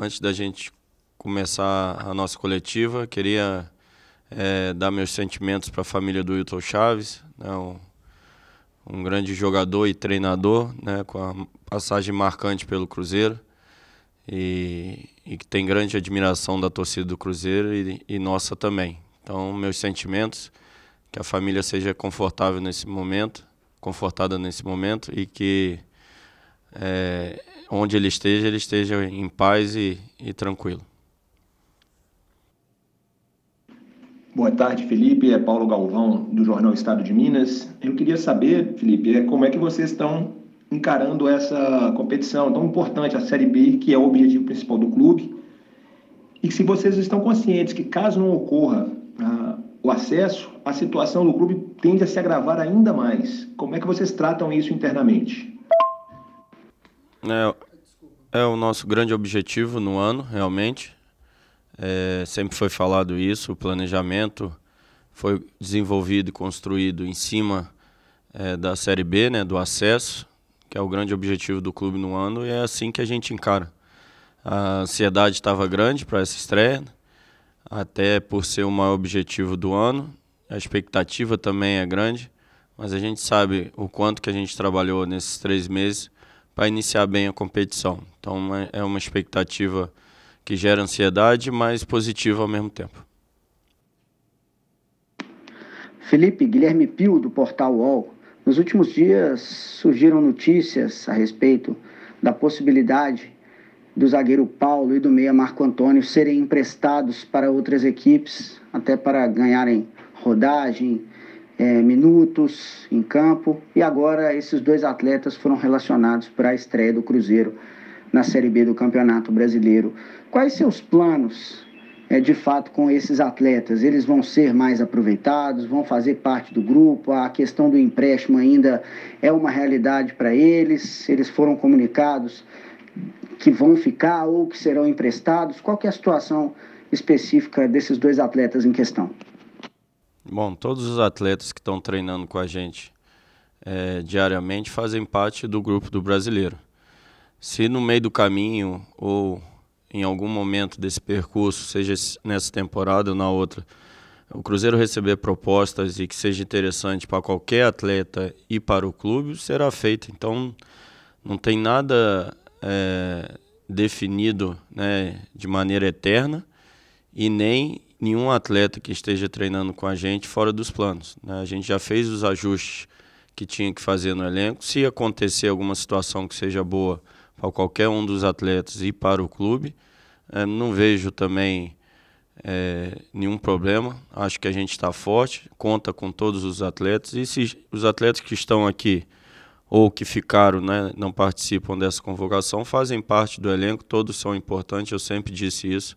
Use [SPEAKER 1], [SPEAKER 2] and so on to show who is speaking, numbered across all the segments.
[SPEAKER 1] antes da gente começar a nossa coletiva, queria é, dar meus sentimentos para a família do Wilton Chaves, né, um, um, grande jogador e treinador, né, com a passagem marcante pelo Cruzeiro e, e que tem grande admiração da torcida do Cruzeiro e, e nossa também. Então, meus sentimentos, que a família seja confortável nesse momento, confortada nesse momento e que é, onde ele esteja, ele esteja em paz e, e tranquilo.
[SPEAKER 2] Boa tarde, Felipe. É Paulo Galvão, do Jornal Estado de Minas. Eu queria saber, Felipe, é como é que vocês estão encarando essa competição tão importante, a Série B, que é o objetivo principal do clube, e se vocês estão conscientes que, caso não ocorra uh, o acesso, a situação do clube tende a se agravar ainda mais. Como é que vocês tratam isso internamente?
[SPEAKER 1] É, é o nosso grande objetivo no ano, realmente. É, sempre foi falado isso, o planejamento foi desenvolvido e construído em cima é, da Série B, né, do acesso, que é o grande objetivo do clube no ano, e é assim que a gente encara. A ansiedade estava grande para essa estreia, até por ser o maior objetivo do ano. A expectativa também é grande, mas a gente sabe o quanto que a gente trabalhou nesses três meses para iniciar bem a competição. Então é uma expectativa que gera ansiedade, mas positiva ao mesmo tempo.
[SPEAKER 3] Felipe Guilherme Pio, do portal UOL. Nos últimos dias surgiram notícias a respeito da possibilidade do zagueiro Paulo e do meia Marco Antônio serem emprestados para outras equipes, até para ganharem rodagem, é, minutos em campo. E agora esses dois atletas foram relacionados para a estreia do Cruzeiro na Série B do Campeonato Brasileiro. Quais seus planos, é, de fato, com esses atletas? Eles vão ser mais aproveitados, vão fazer parte do grupo? A questão do empréstimo ainda é uma realidade para eles? Eles foram comunicados que vão ficar ou que serão emprestados? Qual é a situação específica desses dois atletas em questão?
[SPEAKER 1] Bom, todos os atletas que estão treinando com a gente é, diariamente fazem parte do grupo do brasileiro. Se no meio do caminho ou em algum momento desse percurso, seja nessa temporada ou na outra, o Cruzeiro receber propostas e que seja interessante para qualquer atleta e para o clube, será feito. Então, não tem nada é, definido né, de maneira eterna e nem nenhum atleta que esteja treinando com a gente fora dos planos. Né? A gente já fez os ajustes que tinha que fazer no elenco. Se acontecer alguma situação que seja boa para qualquer um dos atletas e para o clube. É, não vejo também é, nenhum problema. Acho que a gente está forte, conta com todos os atletas. E se os atletas que estão aqui ou que ficaram, né, não participam dessa convocação, fazem parte do elenco, todos são importantes, eu sempre disse isso.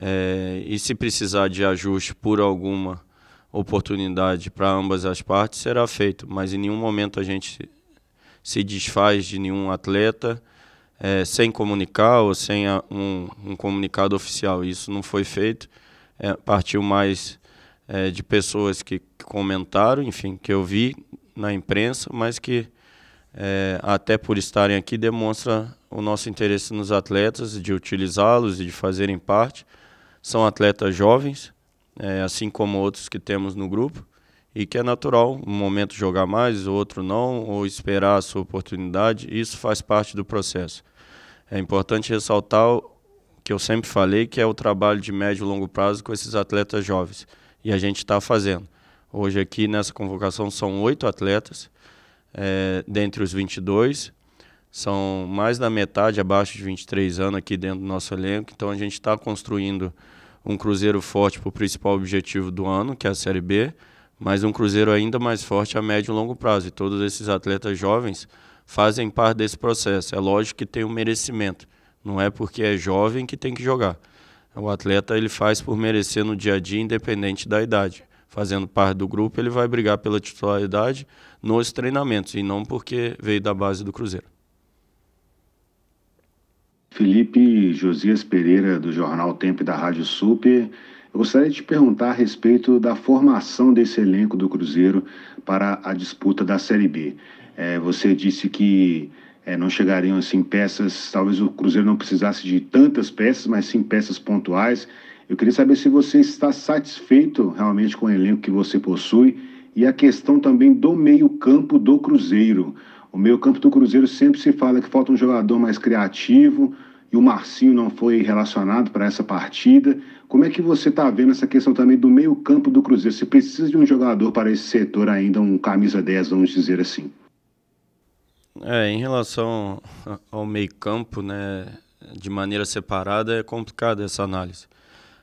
[SPEAKER 1] É, e se precisar de ajuste por alguma oportunidade para ambas as partes, será feito. Mas em nenhum momento a gente se desfaz de nenhum atleta é, sem comunicar ou sem a, um, um, comunicado oficial. Isso não foi feito. É, partiu mais é, de pessoas que, comentaram, enfim, que eu vi na imprensa, mas que é, até por estarem aqui demonstra o nosso interesse nos atletas, de utilizá-los e de fazerem parte. São atletas jovens, é, assim como outros que temos no grupo e que é natural um momento jogar mais, outro não, ou esperar a sua oportunidade. Isso faz parte do processo. É importante ressaltar o que eu sempre falei, que é o trabalho de médio e longo prazo com esses atletas jovens. E a gente está fazendo. Hoje aqui nessa convocação são oito atletas, é, dentre os 22. São mais da metade abaixo de 23 anos aqui dentro do nosso elenco. Então a gente está construindo um Cruzeiro forte para o principal objetivo do ano, que é a Série B mas um Cruzeiro ainda mais forte a médio e longo prazo. E todos esses atletas jovens fazem parte desse processo. É lógico que tem um merecimento. Não é porque é jovem que tem que jogar. O atleta ele faz por merecer no dia a dia, independente da idade. Fazendo parte do grupo, ele vai brigar pela titularidade nos treinamentos e não porque veio da base do Cruzeiro.
[SPEAKER 4] Felipe Josias Pereira, do Jornal Tempo e da Rádio Super. Eu gostaria de te perguntar a respeito da formação desse elenco do Cruzeiro para a disputa da Série B. É, você disse que é, não chegariam assim peças, talvez o Cruzeiro não precisasse de tantas peças, mas sim peças pontuais. Eu queria saber se você está satisfeito realmente com o elenco que você possui e a questão também do meio-campo do Cruzeiro. O meio-campo do Cruzeiro sempre se fala que falta um jogador mais criativo e o Marcinho não foi relacionado para essa partida. Como é que você está vendo essa questão também do meio-campo do Cruzeiro? Você precisa de um jogador para esse setor ainda, um camisa 10, vamos dizer assim.
[SPEAKER 1] É, em relação ao meio-campo, né, de maneira separada, é complicada essa análise.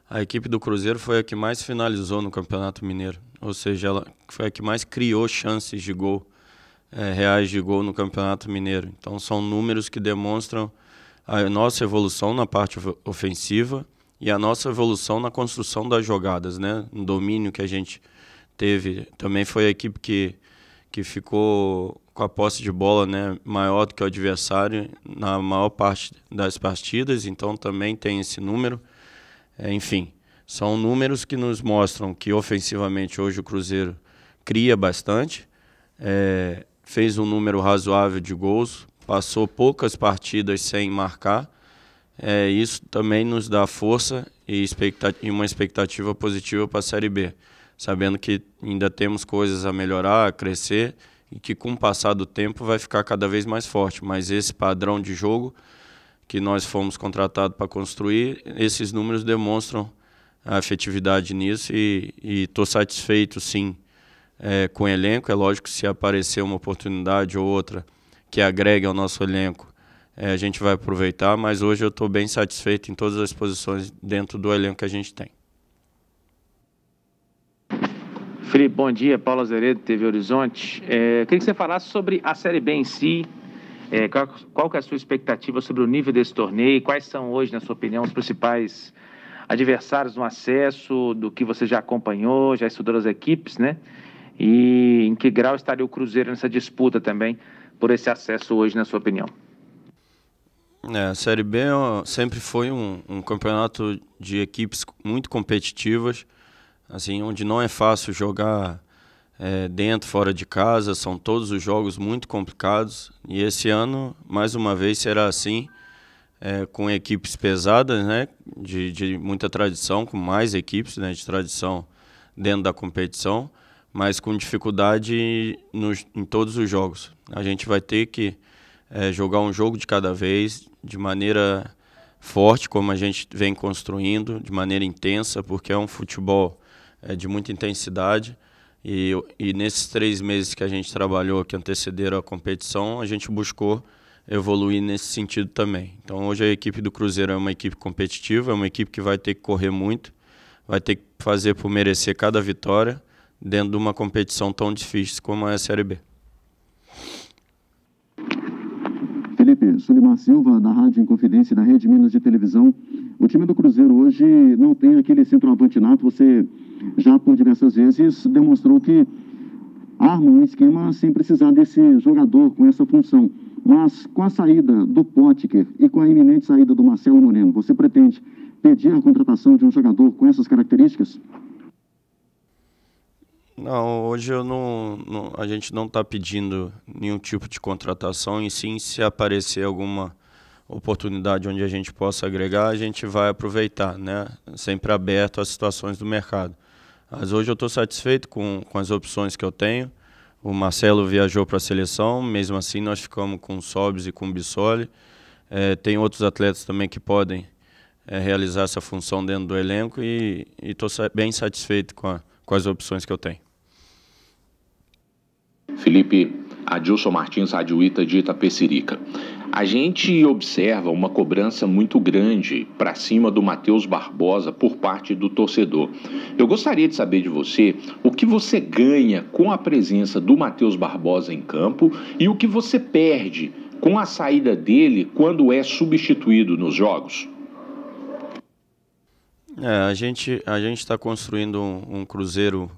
[SPEAKER 1] A equipe do Cruzeiro foi a que mais finalizou no Campeonato Mineiro, ou seja, ela foi a que mais criou chances de gol, é, reais de gol no Campeonato Mineiro. Então, são números que demonstram a nossa evolução na parte ofensiva e a nossa evolução na construção das jogadas, né? No domínio que a gente teve. Também foi a equipe que, que ficou com a posse de bola né, maior do que o adversário na maior parte das partidas, então também tem esse número. É, enfim, são números que nos mostram que ofensivamente hoje o Cruzeiro cria bastante, é, fez um número razoável de gols, passou poucas partidas sem marcar. É, isso também nos dá força e, e uma expectativa positiva para a Série B, sabendo que ainda temos coisas a melhorar, a crescer e que com o passar do tempo vai ficar cada vez mais forte. Mas esse padrão de jogo que nós fomos contratados para construir, esses números demonstram a efetividade nisso e estou satisfeito sim é, com o elenco. É lógico que se aparecer uma oportunidade ou outra que agregue ao nosso elenco, é, a gente vai aproveitar, mas hoje eu estou bem satisfeito em todas as posições dentro do elenco que a gente tem.
[SPEAKER 5] Felipe, bom dia. Paulo Azeredo, TV Horizonte. É, queria que você falasse sobre a Série B em si. É, qual, qual é a sua expectativa sobre o nível desse torneio? Quais são hoje, na sua opinião, os principais adversários no acesso, do que você já acompanhou, já estudou as equipes, né? E em que grau estaria o Cruzeiro nessa disputa também por esse acesso hoje, na sua opinião?
[SPEAKER 1] É, a Série B sempre foi um, um campeonato de equipes muito competitivas assim, onde não é fácil jogar é, dentro, fora de casa, são todos os jogos muito complicados. E esse ano, mais uma vez, será assim, é, com equipes pesadas, né, de, de muita tradição, com mais equipes né, de tradição dentro da competição, mas com dificuldade nos, em todos os jogos. A gente vai ter que é, jogar um jogo de cada vez, de maneira forte, como a gente vem construindo, de maneira intensa, porque é um futebol é, de muita intensidade. E, e nesses três meses que a gente trabalhou, que antecederam a competição, a gente buscou evoluir nesse sentido também. Então hoje a equipe do Cruzeiro é uma equipe competitiva, é uma equipe que vai ter que correr muito, vai ter que fazer por merecer cada vitória dentro de uma competição tão difícil como é a Série B.
[SPEAKER 6] Sulimar Silva, da Rádio Inconfidência e da Rede Minas de Televisão. O time do Cruzeiro hoje não tem aquele centroavante nato, você já por diversas vezes demonstrou que arma um esquema sem precisar desse jogador com essa função. Mas com a saída do Potker e com a iminente saída do Marcelo Moreno, você pretende pedir a contratação de um jogador com essas características?
[SPEAKER 1] Não, hoje eu não, não a gente não está pedindo nenhum tipo de contratação, e sim se aparecer alguma oportunidade onde a gente possa agregar, a gente vai aproveitar, né? Sempre aberto às situações do mercado. Mas hoje eu estou satisfeito com, com as opções que eu tenho. O Marcelo viajou para a seleção, mesmo assim nós ficamos com o Sobis e com o Bissoli. É, tem outros atletas também que podem é, realizar essa função dentro do elenco e estou bem satisfeito com, a, com as opções que eu tenho.
[SPEAKER 7] Felipe Adilson Martins, Rádio Ita de Itapecerica a gente observa uma cobrança muito grande para cima do Matheus Barbosa por parte do torcedor. Eu gostaria de saber de você o que você ganha com a presença do Matheus Barbosa em campo e o que você perde com a saída dele quando é substituído nos jogos.
[SPEAKER 1] É, a gente a gente está construindo um, um cruzeiro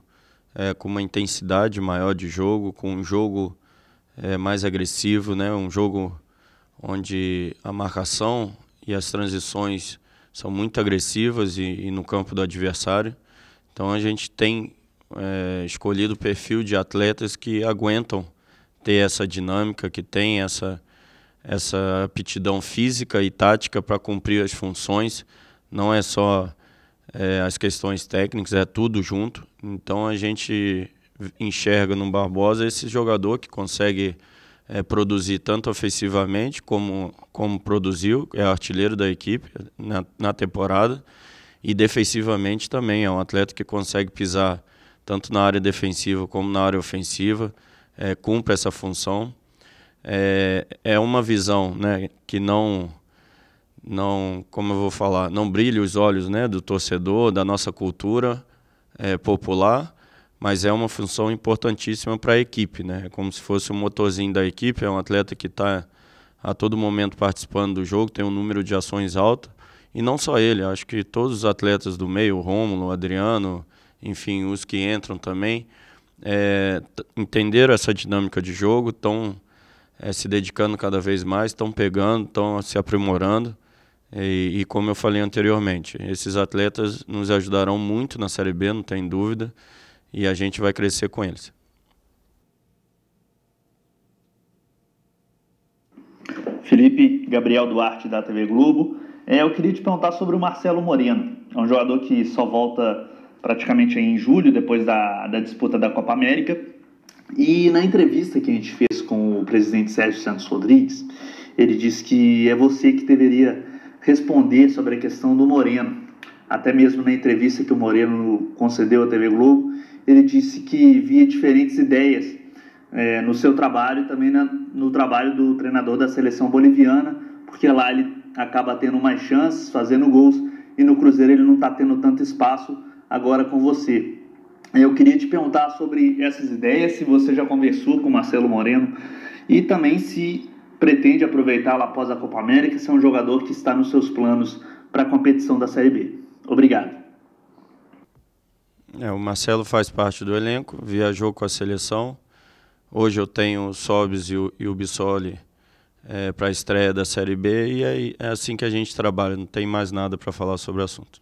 [SPEAKER 1] é, com uma intensidade maior de jogo, com um jogo é, mais agressivo, né? Um jogo onde a marcação e as transições são muito agressivas e, e no campo do adversário. Então a gente tem é, escolhido o perfil de atletas que aguentam ter essa dinâmica, que tem essa, essa aptidão física e tática para cumprir as funções. Não é só é, as questões técnicas, é tudo junto. Então a gente enxerga no Barbosa esse jogador que consegue é, produzir tanto ofensivamente como, como produziu, é artilheiro da equipe na, na temporada, e defensivamente também é um atleta que consegue pisar tanto na área defensiva como na área ofensiva, é, cumpre essa função. É, é uma visão né, que não não, como eu vou falar, não brilha os olhos né, do torcedor, da nossa cultura é, popular, mas é uma função importantíssima para a equipe. Né? É como se fosse um motorzinho da equipe, é um atleta que está a todo momento participando do jogo, tem um número de ações alto, e não só ele, acho que todos os atletas do meio, o Rômulo, o Adriano, enfim, os que entram também, é, entenderam essa dinâmica de jogo, estão é, se dedicando cada vez mais, estão pegando, estão se aprimorando. E, e, como eu falei anteriormente, esses atletas nos ajudarão muito na Série B, não tem dúvida, e a gente vai crescer com eles.
[SPEAKER 8] Felipe Gabriel Duarte, da TV Globo. É, eu queria te perguntar sobre o Marcelo Moreno. É um jogador que só volta praticamente em julho, depois da, da disputa da Copa América. E na entrevista que a gente fez com o presidente Sérgio Santos Rodrigues, ele disse que é você que deveria responder sobre a questão do Moreno. Até mesmo na entrevista que o Moreno concedeu à TV Globo, ele disse que via diferentes ideias é, no seu trabalho e também na, no trabalho do treinador da seleção boliviana, porque lá ele acaba tendo mais chances, fazendo gols, e no Cruzeiro ele não está tendo tanto espaço agora com você. Eu queria te perguntar sobre essas ideias, se você já conversou com o Marcelo Moreno e também se pretende aproveitá-la após a Copa América, se é um jogador que está nos seus planos para a competição da Série B. Obrigado.
[SPEAKER 1] É, o Marcelo faz parte do elenco, viajou com a seleção. Hoje eu tenho o Sobis e o, e o Bissoli é, para a estreia da Série B e é, é assim que a gente trabalha, não tem mais nada para falar sobre o assunto.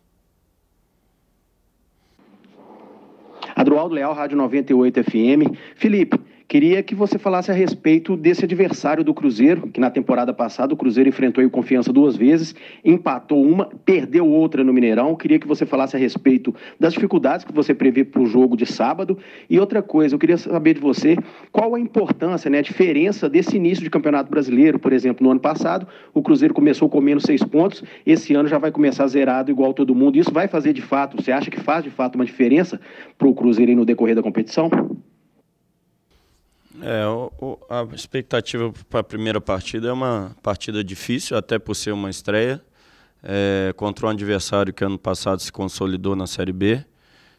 [SPEAKER 9] Adroaldo Leal, Rádio 98 FM. Felipe, Queria que você falasse a respeito desse adversário do Cruzeiro, que na temporada passada o Cruzeiro enfrentou o Confiança duas vezes, empatou uma, perdeu outra no Mineirão. Queria que você falasse a respeito das dificuldades que você prevê para o jogo de sábado. E outra coisa, eu queria saber de você qual a importância, né, a diferença desse início de Campeonato Brasileiro. Por exemplo, no ano passado, o Cruzeiro começou com menos seis pontos, esse ano já vai começar zerado igual todo mundo. Isso vai fazer de fato, você acha que faz de fato uma diferença para o Cruzeiro no decorrer da competição?
[SPEAKER 1] É, o, o, a expectativa para a primeira partida é uma partida difícil, até por ser uma estreia, é, contra um adversário que ano passado se consolidou na Série B.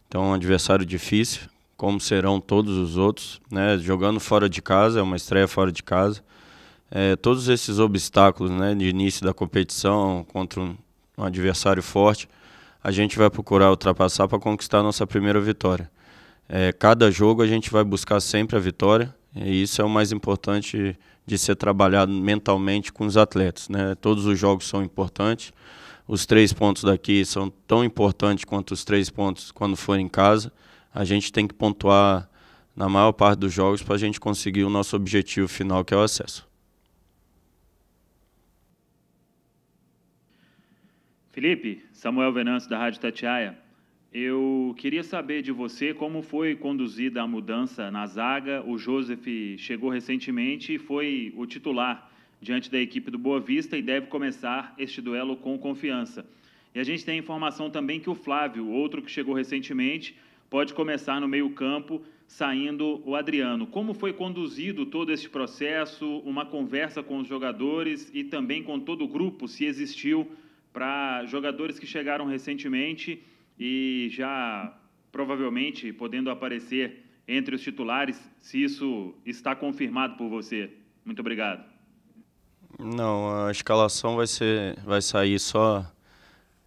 [SPEAKER 1] Então, um adversário difícil, como serão todos os outros, né? Jogando fora de casa, é uma estreia fora de casa. É, todos esses obstáculos, né, de início da competição contra um, um adversário forte, a gente vai procurar ultrapassar para conquistar a nossa primeira vitória. É, cada jogo a gente vai buscar sempre a vitória. E isso é o mais importante de ser trabalhado mentalmente com os atletas. Né? Todos os jogos são importantes. Os três pontos daqui são tão importantes quanto os três pontos quando for em casa. A gente tem que pontuar na maior parte dos jogos para a gente conseguir o nosso objetivo final, que é o acesso.
[SPEAKER 10] Felipe, Samuel Venâncio da Rádio Tatiaia. Eu queria saber de você como foi conduzida a mudança na zaga. O Joseph chegou recentemente e foi o titular diante da equipe do Boa Vista e deve começar este duelo com confiança. E a gente tem a informação também que o Flávio, outro que chegou recentemente, pode começar no meio-campo, saindo o Adriano. Como foi conduzido todo esse processo, uma conversa com os jogadores e também com todo o grupo, se existiu, para jogadores que chegaram recentemente e já provavelmente podendo aparecer entre os titulares, se isso está confirmado por você. Muito obrigado.
[SPEAKER 1] Não, a escalação vai ser, vai sair só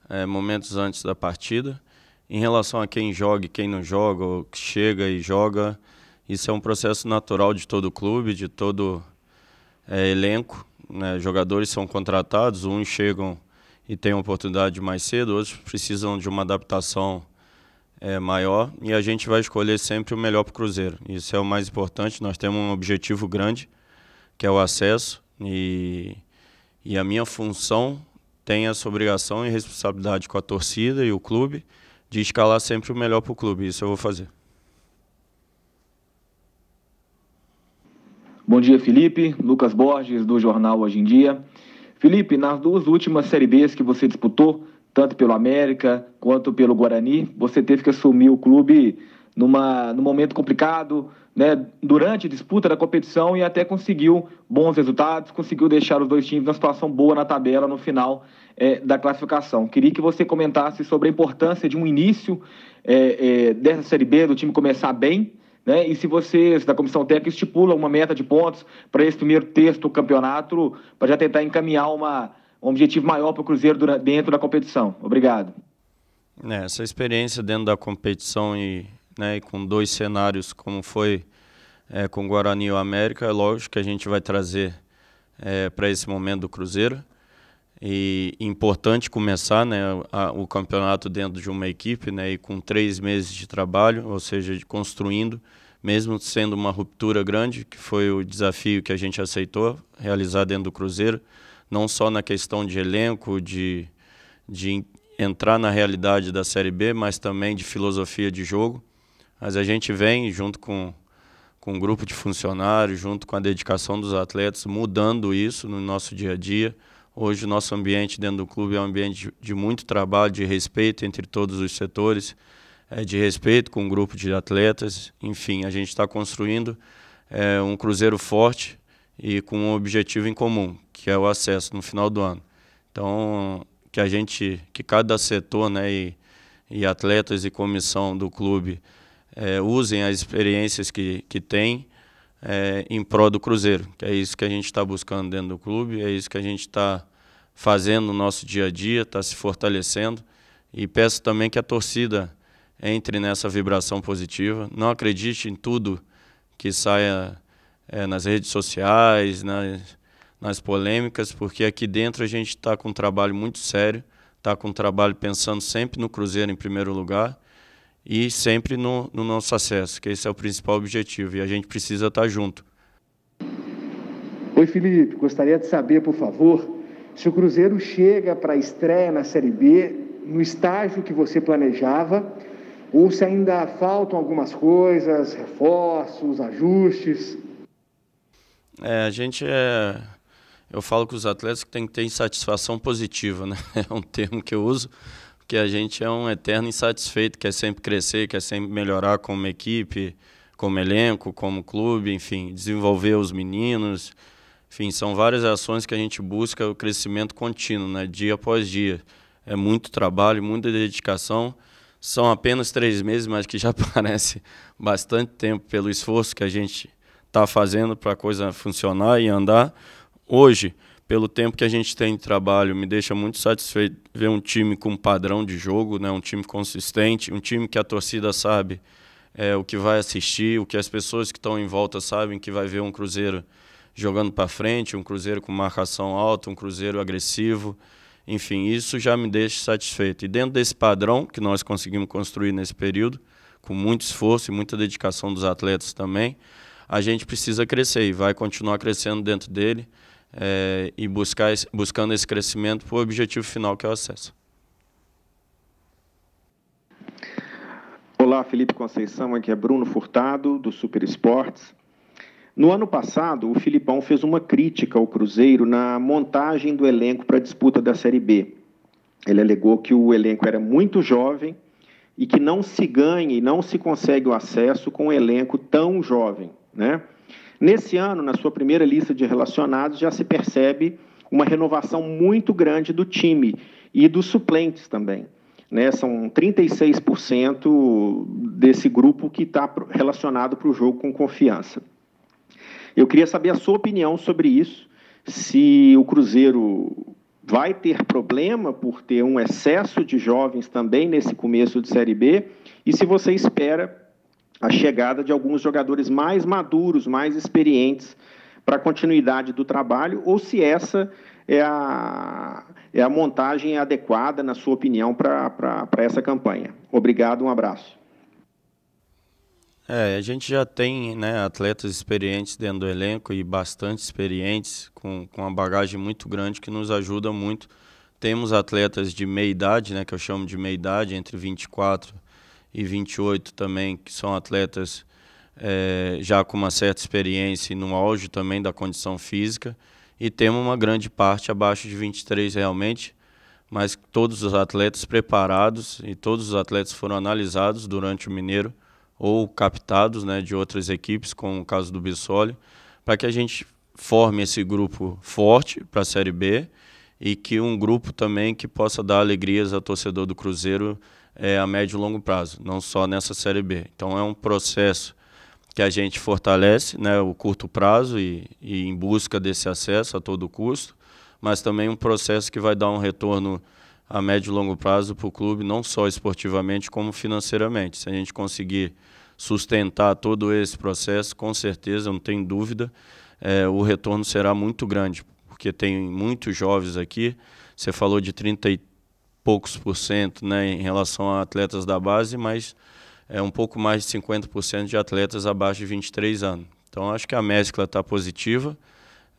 [SPEAKER 1] é, momentos antes da partida. Em relação a quem joga e quem não joga, ou que chega e joga, isso é um processo natural de todo clube, de todo é, elenco. Né? Jogadores são contratados, uns chegam e têm oportunidade mais cedo, outros precisam de uma adaptação é, maior e a gente vai escolher sempre o melhor para o Cruzeiro. Isso é o mais importante. Nós temos um objetivo grande, que é o acesso. E, e a minha função tem essa obrigação e responsabilidade com a torcida e o clube de escalar sempre o melhor para o clube. Isso eu vou fazer.
[SPEAKER 2] Bom dia, Felipe. Lucas Borges, do Jornal Hoje em Dia. Felipe, nas duas últimas Série Bs que você disputou, tanto pelo América quanto pelo Guarani, você teve que assumir o clube numa, num momento complicado, né, durante a disputa da competição e até conseguiu bons resultados, conseguiu deixar os dois times numa situação boa na tabela no final é, da classificação. Queria que você comentasse sobre a importância de um início é, é, dessa Série B, do time começar bem, né? E se vocês da comissão técnica estipulam uma meta de pontos para esse primeiro texto do campeonato, para já tentar encaminhar uma, um objetivo maior para o Cruzeiro dentro da competição. Obrigado.
[SPEAKER 1] É, essa experiência dentro da competição e, né, e com dois cenários, como foi é, com o Guarani e o América, é lógico que a gente vai trazer é, para esse momento do Cruzeiro. E importante começar né, a, o campeonato dentro de uma equipe né, e com três meses de trabalho, ou seja, de construindo, mesmo sendo uma ruptura grande, que foi o desafio que a gente aceitou realizar dentro do Cruzeiro, não só na questão de elenco, de, de entrar na realidade da Série B, mas também de filosofia de jogo. Mas a gente vem junto com, com um grupo de funcionários, junto com a dedicação dos atletas, mudando isso no nosso dia a dia Hoje o nosso ambiente dentro do clube é um ambiente de, muito trabalho, de respeito entre todos os setores, é, de respeito com o um grupo de atletas. Enfim, a gente está construindo é, um cruzeiro forte e com um objetivo em comum, que é o acesso no final do ano. Então, que a gente, que cada setor, né, e, e atletas e comissão do clube é, usem as experiências que, que têm é, em prol do Cruzeiro, que é isso que a gente está buscando dentro do clube, é isso que a gente está fazendo no nosso dia a dia, está se fortalecendo. E peço também que a torcida entre nessa vibração positiva. Não acredite em tudo que saia é, nas redes sociais, nas, nas polêmicas, porque aqui dentro a gente está com um trabalho muito sério, está com um trabalho pensando sempre no Cruzeiro em primeiro lugar e sempre no, no nosso acesso, que esse é o principal objetivo e a gente precisa estar junto.
[SPEAKER 11] Oi, Felipe, gostaria de saber, por favor, se o Cruzeiro chega para a estreia na Série B no estágio que você planejava ou se ainda faltam algumas coisas, reforços, ajustes.
[SPEAKER 1] É, a gente é. Eu falo com os atletas que tem que ter insatisfação positiva, né? É um termo que eu uso que a gente é um eterno insatisfeito, quer sempre crescer, quer sempre melhorar como equipe, como elenco, como clube, enfim, desenvolver os meninos. Enfim, são várias ações que a gente busca o crescimento contínuo, né, dia após dia. É muito trabalho, muita dedicação. São apenas três meses, mas que já parece bastante tempo pelo esforço que a gente está fazendo para a coisa funcionar e andar. Hoje, pelo tempo que a gente tem de trabalho, me deixa muito satisfeito ver um time com padrão de jogo, né? um time consistente, um time que a torcida sabe é, o que vai assistir, o que as pessoas que estão em volta sabem que vai ver um Cruzeiro jogando para frente, um Cruzeiro com marcação alta, um Cruzeiro agressivo. Enfim, isso já me deixa satisfeito. E dentro desse padrão que nós conseguimos construir nesse período, com muito esforço e muita dedicação dos atletas também, a gente precisa crescer e vai continuar crescendo dentro dele é, e buscar esse, buscando esse crescimento para o objetivo final que é o acesso.
[SPEAKER 12] Olá, Felipe Conceição, aqui é Bruno Furtado, do Super Esportes. No ano passado, o Filipão fez uma crítica ao Cruzeiro na montagem do elenco para a disputa da Série B. Ele alegou que o elenco era muito jovem e que não se ganha e não se consegue o acesso com um elenco tão jovem, né? Nesse ano, na sua primeira lista de relacionados, já se percebe uma renovação muito grande do time e dos suplentes também. Né? São 36% desse grupo que está relacionado para o jogo com confiança. Eu queria saber a sua opinião sobre isso, se o Cruzeiro vai ter problema por ter um excesso de jovens também nesse começo de Série B, e se você espera a chegada de alguns jogadores mais maduros, mais experientes para a continuidade do trabalho, ou se essa é a, é a montagem adequada, na sua opinião, para essa campanha. Obrigado, um abraço.
[SPEAKER 1] É, a gente já tem né, atletas experientes dentro do elenco e bastante experientes, com, com uma bagagem muito grande que nos ajuda muito. Temos atletas de meia idade, né, que eu chamo de meia idade, entre 24 e 28 também, que são atletas é, já com uma certa experiência e no auge também da condição física. E temos uma grande parte abaixo de 23 realmente, mas todos os atletas preparados e todos os atletas foram analisados durante o Mineiro ou captados né, de outras equipes, como o caso do Bissoli, para que a gente forme esse grupo forte para a Série B e que um grupo também que possa dar alegrias ao torcedor do Cruzeiro é, a médio e longo prazo, não só nessa Série B. Então é um processo que a gente fortalece né, o curto prazo e, e em busca desse acesso a todo custo, mas também um processo que vai dar um retorno a médio e longo prazo para o clube, não só esportivamente, como financeiramente. Se a gente conseguir sustentar todo esse processo, com certeza, não tem dúvida, é, o retorno será muito grande, porque tem muitos jovens aqui. Você falou de 30 e poucos por cento né, em relação a atletas da base, mas é um pouco mais de 50% de atletas abaixo de 23 anos. Então, acho que a mescla está positiva.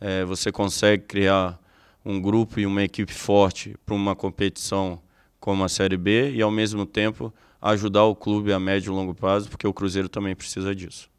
[SPEAKER 1] É, você consegue criar um grupo e uma equipe forte para uma competição como a Série B e, ao mesmo tempo, ajudar o clube a médio e longo prazo, porque o Cruzeiro também precisa disso.